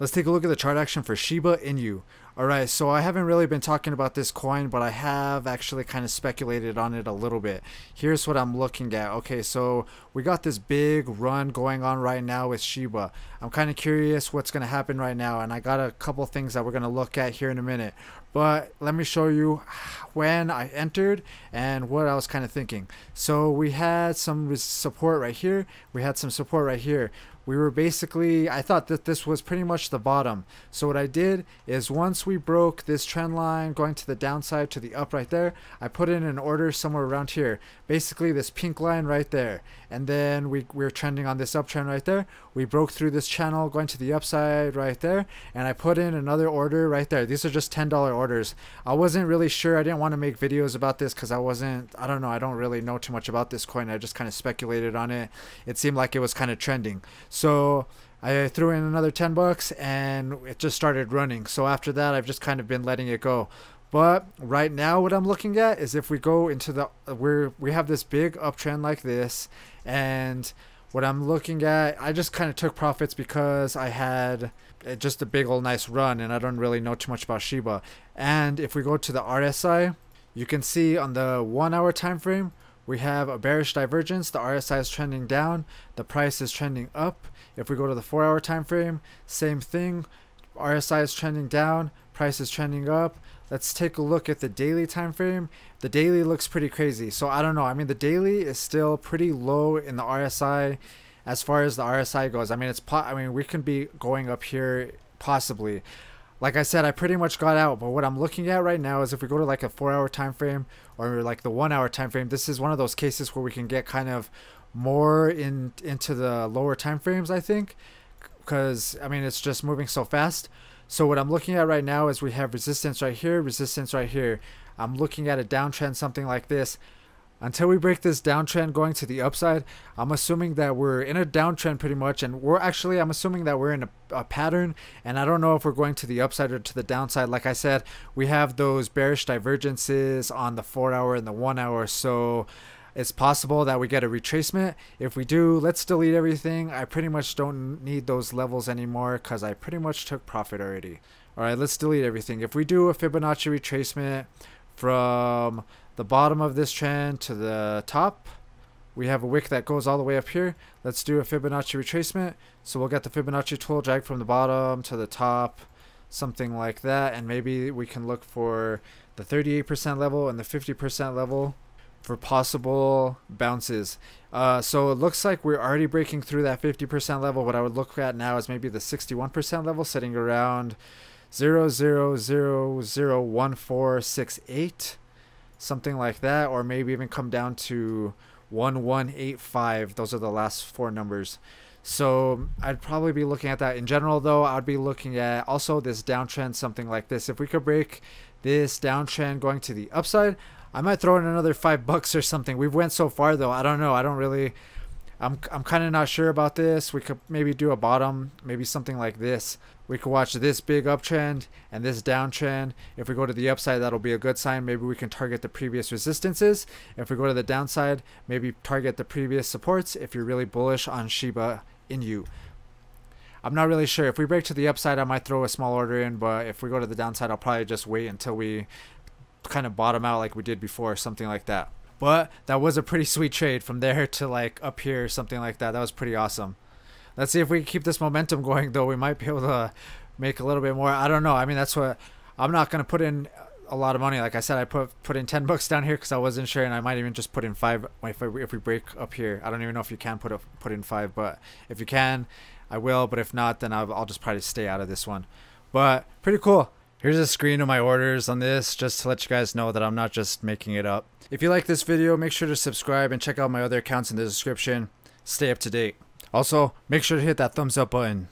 Let's take a look at the chart action for Shiba Inu. Alright, so I haven't really been talking about this coin, but I have actually kind of speculated on it a little bit. Here's what I'm looking at. Okay, so we got this big run going on right now with Shiba. I'm kind of curious what's going to happen right now, and I got a couple things that we're going to look at here in a minute. But let me show you when I entered and what I was kind of thinking. So we had some support right here. We had some support right here we were basically I thought that this was pretty much the bottom. So what I did is once we broke this trend line going to the downside to the up right there I put in an order somewhere around here. Basically this pink line right there. And then we, we are trending on this uptrend right there. We broke through this channel going to the upside right there. And I put in another order right there. These are just $10 orders. I wasn't really sure. I didn't want to make videos about this because I wasn't I don't know. I don't really know too much about this coin. I just kind of speculated on it. It seemed like it was kind of trending so I threw in another 10 bucks and it just started running. So after that, I've just kind of been letting it go. But right now, what I'm looking at is if we go into the where we have this big uptrend like this, and what I'm looking at, I just kind of took profits because I had eh, just a big old nice run, and I don't really know too much about Shiba. And if we go to the RSI, you can see on the one hour time frame, we have a bearish divergence. The RSI is trending down. The price is trending up. If we go to the four hour time frame, same thing. RSI is trending down. Price is trending up. Let's take a look at the daily time frame. The daily looks pretty crazy. So I don't know. I mean, the daily is still pretty low in the RSI as far as the RSI goes. I mean, it's I mean, we can be going up here possibly like I said, I pretty much got out. But what I'm looking at right now is if we go to like a four hour time frame or like the one hour time frame, this is one of those cases where we can get kind of more in into the lower time frames, I think, because I mean it's just moving so fast. So what I'm looking at right now is we have resistance right here, resistance right here. I'm looking at a downtrend, something like this until we break this downtrend going to the upside, I'm assuming that we're in a downtrend pretty much. And we're actually, I'm assuming that we're in a, a, pattern. And I don't know if we're going to the upside or to the downside. Like I said, we have those bearish divergences on the four hour and the one hour. So it's possible that we get a retracement. If we do, let's delete everything. I pretty much don't need those levels anymore because I pretty much took profit already. All right, let's delete everything. If we do a Fibonacci retracement from the bottom of this trend to the top. We have a wick that goes all the way up here. Let's do a Fibonacci retracement. So we'll get the Fibonacci tool, drag from the bottom to the top, something like that. And maybe we can look for the 38% level and the 50% level for possible bounces. Uh, so it looks like we're already breaking through that 50% level. What I would look at now is maybe the 61% level, sitting around 0.00001468 something like that, or maybe even come down to 1185. Those are the last four numbers. So I'd probably be looking at that. In general, though, I'd be looking at also this downtrend, something like this. If we could break this downtrend going to the upside, I might throw in another five bucks or something. We've went so far though. I don't know. I don't really. I'm I'm kind of not sure about this. We could maybe do a bottom, maybe something like this. We could watch this big uptrend and this downtrend. If we go to the upside, that'll be a good sign. Maybe we can target the previous resistances. If we go to the downside, maybe target the previous supports if you're really bullish on Shiba Inu. I'm not really sure. If we break to the upside, I might throw a small order in, but if we go to the downside, I'll probably just wait until we kind of bottom out like we did before, something like that. But that was a pretty sweet trade from there to like up here, something like that. That was pretty awesome. Let's see if we can keep this momentum going, though. We might be able to make a little bit more. I don't know. I mean, that's what I'm not going to put in a lot of money. Like I said, I put put in 10 bucks down here because I wasn't sure, and I might even just put in five if, I, if we break up here. I don't even know if you can put a, put in five, but if you can, I will. But if not, then I'll, I'll just probably stay out of this one. But pretty cool. Here's a screen of my orders on this just to let you guys know that I'm not just making it up. If you like this video, make sure to subscribe and check out my other accounts in the description. Stay up to date. Also, make sure to hit that thumbs up button.